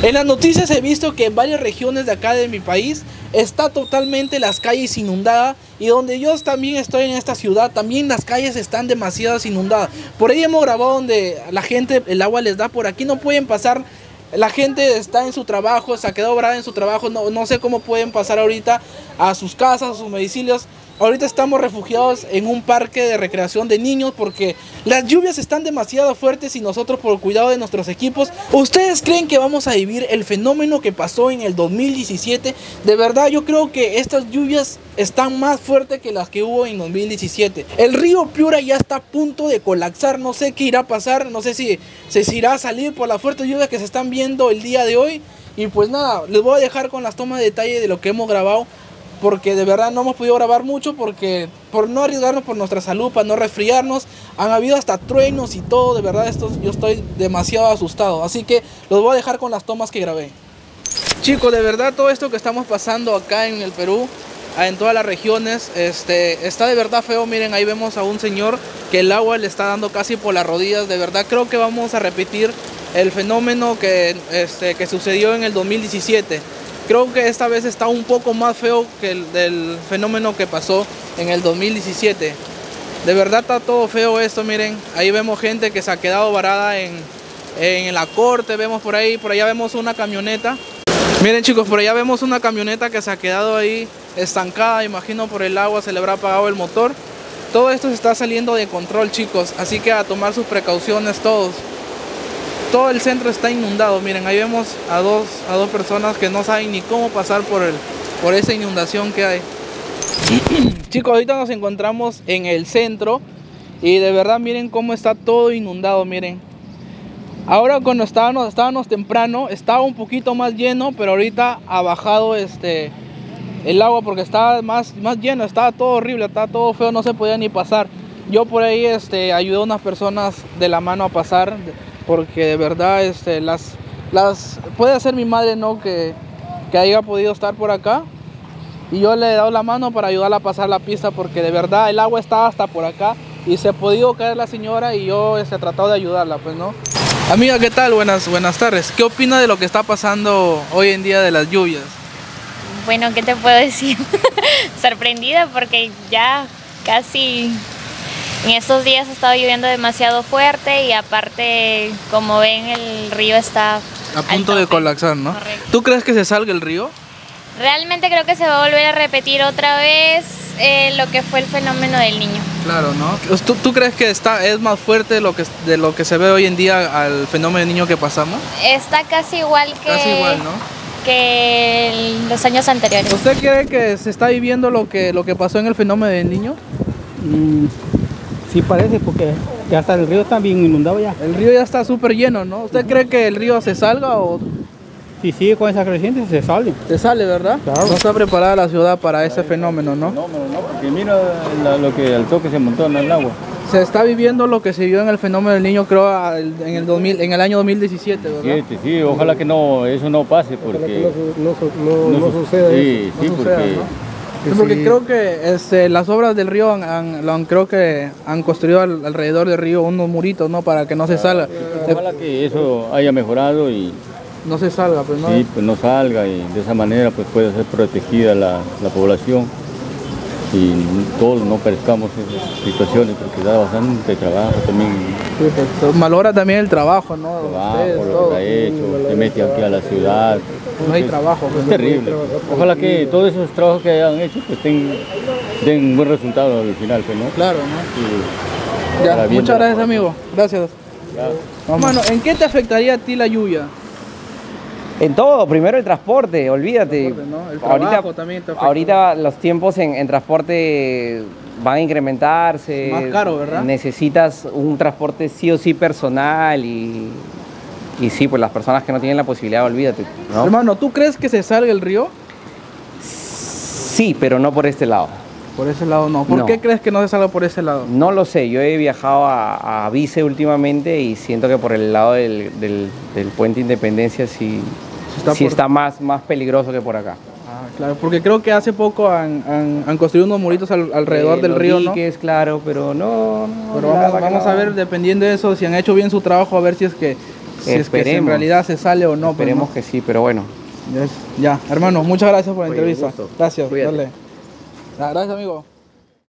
En las noticias he visto que en varias regiones de acá de mi país está totalmente las calles inundadas y donde yo también estoy en esta ciudad también las calles están demasiadas inundadas. Por ahí hemos grabado donde la gente el agua les da por aquí no pueden pasar la gente está en su trabajo, se ha quedado brava en su trabajo, no, no sé cómo pueden pasar ahorita a sus casas, a sus domicilios. Ahorita estamos refugiados en un parque de recreación de niños porque las lluvias están demasiado fuertes y nosotros por el cuidado de nuestros equipos. ¿Ustedes creen que vamos a vivir el fenómeno que pasó en el 2017? De verdad yo creo que estas lluvias están más fuertes que las que hubo en 2017. El río Piura ya está a punto de colapsar, no sé qué irá a pasar, no sé si se irá a salir por las fuertes lluvias que se están viendo el día de hoy. Y pues nada, les voy a dejar con las tomas de detalle de lo que hemos grabado porque de verdad no hemos podido grabar mucho porque por no arriesgarnos por nuestra salud, para no resfriarnos, han habido hasta truenos y todo, de verdad esto, yo estoy demasiado asustado, así que los voy a dejar con las tomas que grabé. Chicos, de verdad todo esto que estamos pasando acá en el Perú, en todas las regiones, este, está de verdad feo, miren ahí vemos a un señor que el agua le está dando casi por las rodillas, de verdad creo que vamos a repetir el fenómeno que, este, que sucedió en el 2017 creo que esta vez está un poco más feo que el del fenómeno que pasó en el 2017. De verdad está todo feo esto, miren. Ahí vemos gente que se ha quedado varada en, en la corte, vemos por ahí, por allá vemos una camioneta. Miren chicos, por allá vemos una camioneta que se ha quedado ahí estancada, imagino por el agua se le habrá apagado el motor. Todo esto se está saliendo de control chicos, así que a tomar sus precauciones todos todo el centro está inundado. Miren, ahí vemos a dos, a dos personas que no saben ni cómo pasar por, el, por esa inundación que hay. Chicos, ahorita nos encontramos en el centro y de verdad miren cómo está todo inundado, miren. Ahora cuando estábamos, temprano, estaba un poquito más lleno, pero ahorita ha bajado este, el agua porque estaba más, más lleno, estaba todo horrible, estaba todo feo, no se podía ni pasar. Yo por ahí este, ayudé a unas personas de la mano a pasar porque de verdad este, las, las, puede ser mi madre no que, que haya podido estar por acá y yo le he dado la mano para ayudarla a pasar la pista porque de verdad el agua estaba hasta por acá y se ha podido caer la señora y yo este, he tratado de ayudarla, pues no. Amiga, ¿qué tal? Buenas, buenas tardes. ¿Qué opina de lo que está pasando hoy en día de las lluvias? Bueno, ¿qué te puedo decir? Sorprendida porque ya casi en estos días ha estado lloviendo demasiado fuerte y aparte, como ven, el río está... A punto de colapsar, ¿no? ¿Tú crees que se salga el río? Realmente creo que se va a volver a repetir otra vez eh, lo que fue el fenómeno del niño. Claro, ¿no? ¿Tú, ¿Tú, crees que está, es más fuerte de lo, que, de lo que se ve hoy en día al fenómeno del niño que pasamos? Está casi igual que... Casi igual, ¿no? que los años anteriores. ¿Usted cree que se está viviendo lo que, lo que pasó en el fenómeno del niño? Mm, Sí parece porque ya hasta el río está bien inundado ya. El río ya está súper lleno, ¿no? ¿Usted cree que el río se salga o...? Si sigue con esa creciente se sale. Se sale, ¿verdad? Claro. No está preparada la ciudad para ese fenómeno, ¿no? No, no, no, porque mira lo que el toque se montó en el agua. Se está viviendo lo que se vio en el fenómeno del niño, creo, en el, 2000, en el año 2017, ¿verdad? Sí, sí, ojalá que no, eso no pase, porque... no, no, no, suceda Sí, sí, porque... Sí, porque creo que este, las obras del río han, han, creo que han construido alrededor del río unos muritos, ¿no? Para que no se salga. Ojalá que eso haya mejorado y no se salga, pues no. Sí, pues no salga y de esa manera pues puede ser protegida la, la población y todos no perezcamos en esas situaciones porque da bastante trabajo también. Sí, pues, malora también el trabajo, ¿no? Trabajo, Ustedes, lo todo. que ha hecho, se mete aquí a la ciudad. No hay trabajo. Pues, es terrible. Ojalá que todos esos trabajos que hayan hecho pues den, den un buen resultado al final, pues, ¿no? Claro, ¿no? ya, muchas gracias, amigo. Gracias. Vamos. Mano, ¿en qué te afectaría a ti la lluvia? En todo, primero el transporte, olvídate. El transporte, ¿no? el ahorita, también ahorita los tiempos en, en, transporte van a incrementarse. Más caro, ¿verdad? Necesitas un transporte sí o sí personal y, y sí, pues las personas que no tienen la posibilidad, olvídate. ¿no? Hermano, ¿tú crees que se salga el río? Sí, pero no por este lado. Por ese lado no. ¿Por No. qué crees que no se salga por ese lado? No lo sé, yo he viajado a, a Vice últimamente y siento que por el lado del, del, del puente Independencia sí, Está sí por- está más, más peligroso que por acá. Ah, claro, porque creo que hace poco han, han- han construido unos muritos al- alrededor Eh, del los río, ¿no? diques, claro, pero no, no, Pero vamos, vamos a ver, dependiendo de eso, si han hecho bien su trabajo, a ver si es que Si es que en realidad se sale o no. pues, Esperemos ¿no? que sí, pero bueno. Ya, ya, hermano, muchas gracias por la Oye, entrevista. Gracias, Cuídate. dale. Ah, Gracias, amigo.